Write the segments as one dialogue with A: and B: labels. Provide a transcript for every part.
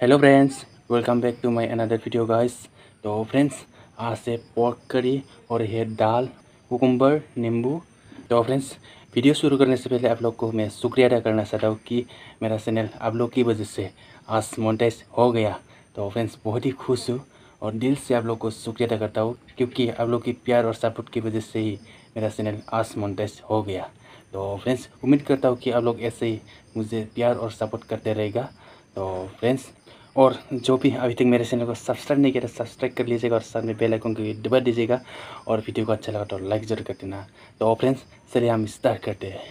A: Hello friends welcome back to my another video guys तो friends आज से pork करी और ये दाल कुकुम्बर नींबू। तो फ्रेंड्स वीडियो शुरू करने से पहले आप लोग को मैं शुक्रिया अदा करना चाहता हूँ कि मेरा चैनल आप लोग की वजह से आज मोनेटाइज हो गया। तो फ्रेंड्स बहुत ही खुश हूँ और दिल से आप लोग को शुक्रिया अदा करता हूँ क्योंकि आप लोग की प्यार और सपोर्ट की वजह से ही मेरा चैनल आज मोनेटाइज हो गया। तो फ्रेंड्स उम्मीद करता हूँ कि आप लोग ऐसे ही मुझे प्यार और सपोर्ट करते रहेगा। तो फ्रेंड्स और जो भी अभी तक मेरे चैनल को सब्सक्राइब नहीं किया सब्सक्राइब कर लीजिएगा और साथ में बेल आइकन को दबा दीजिएगा। और वीडियो को अच्छा लगा तो लाइक ज़रूर कर देना। तो फ्रेंड्स, चलिए हम स्टार्ट करते हैं।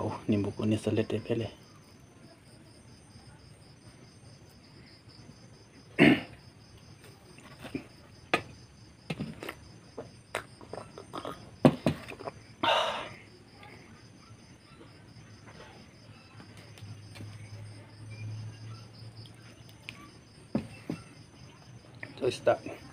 A: ओ नींबू को निचल लेते हैं पहले। तो स्टार्ट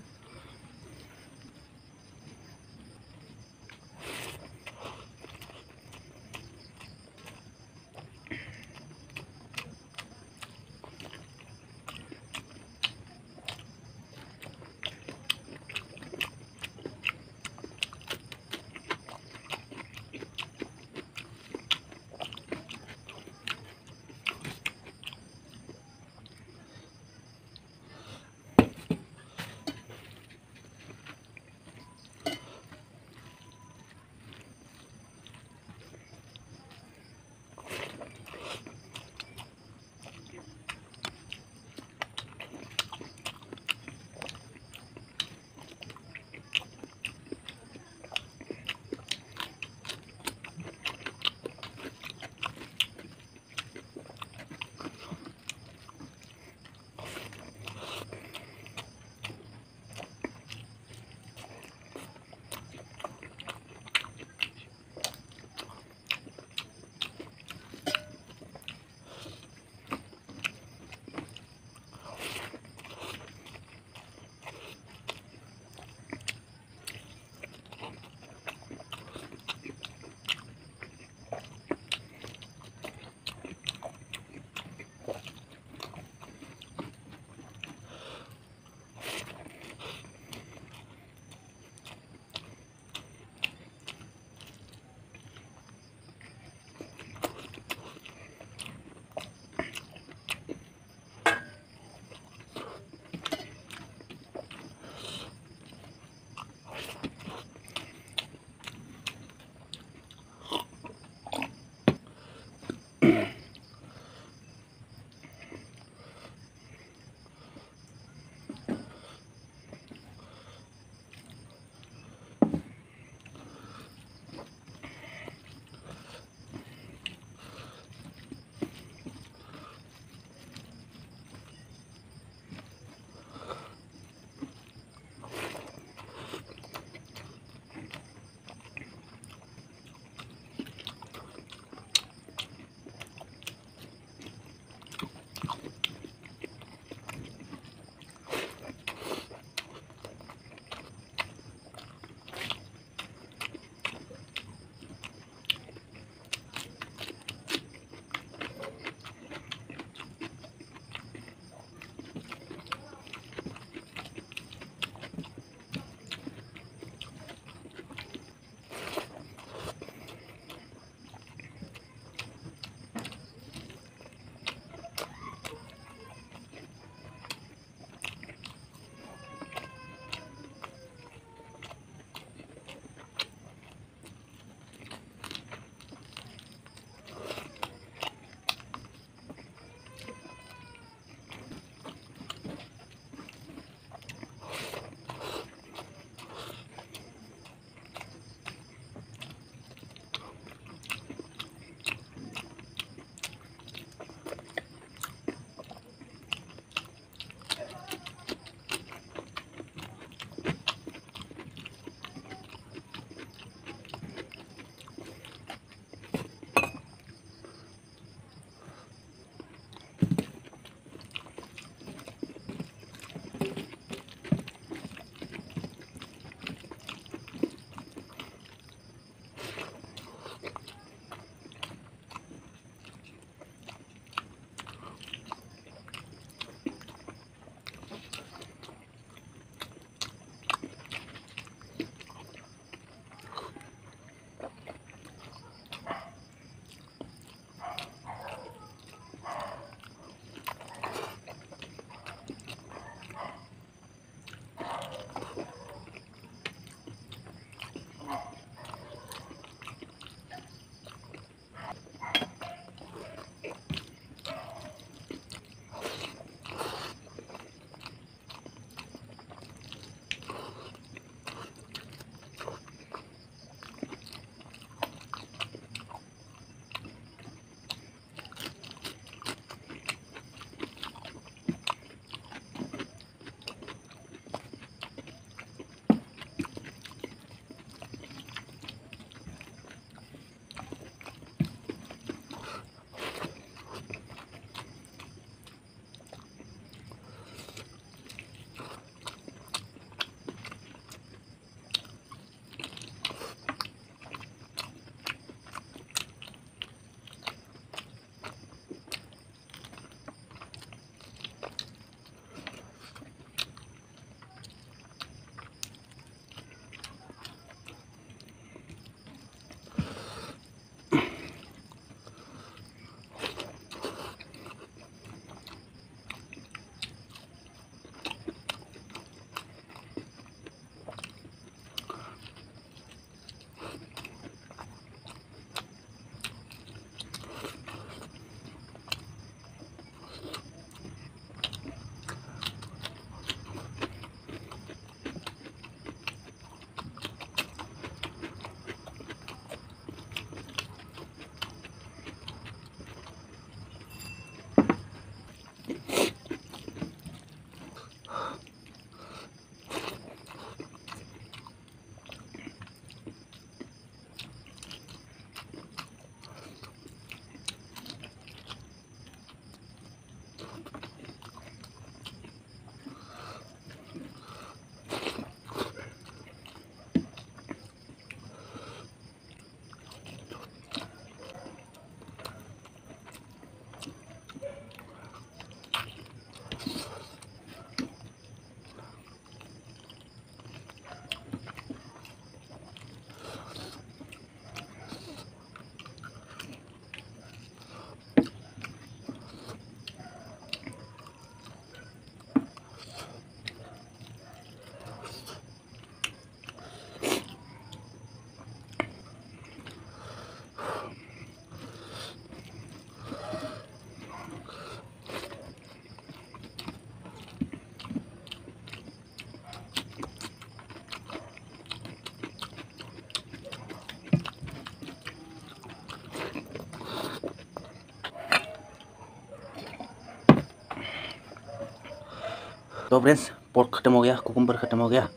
A: तो फ्रेंड्स पोर्क ख़त्म हो गया कुकुम्बर ख़त्म हो गया।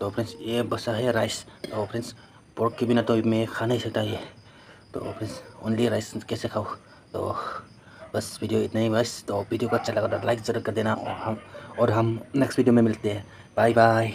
A: तो फ्रेंड्स, ये बसा है राइस तो फ्रेंड्स पोर्क के बिना तो मैं खा नहीं सकता ये। तो फ्रेंड्स ओनली राइस कैसे खाऊँ? तो बस वीडियो इतना ही बस। तो वीडियो को अच्छा लगा तो लाइक ज़रूर कर देना और हम और हम नेक्स्ट वीडियो में मिलते हैं। Bye bye